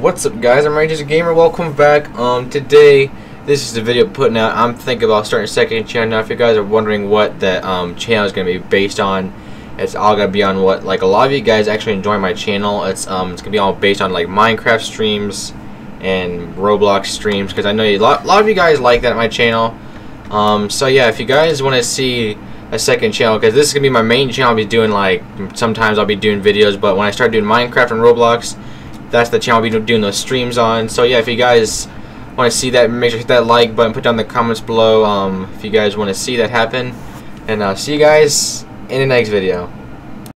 What's up guys, I'm RagelessGamer, welcome back. Um, today, this is the video putting out, I'm thinking about starting a second channel. Now if you guys are wondering what that um, channel is going to be based on, it's all going to be on what, like a lot of you guys actually enjoy my channel. It's um, it's going to be all based on like Minecraft streams and Roblox streams, because I know a lot, lot of you guys like that at my channel. Um, so yeah, if you guys want to see a second channel, because this is going to be my main channel, I'll be doing like, sometimes I'll be doing videos, but when I start doing Minecraft and Roblox, that's the channel I'll be doing those streams on. So yeah, if you guys want to see that, make sure to hit that like button, put down the comments below um, if you guys want to see that happen. And I'll uh, see you guys in the next video.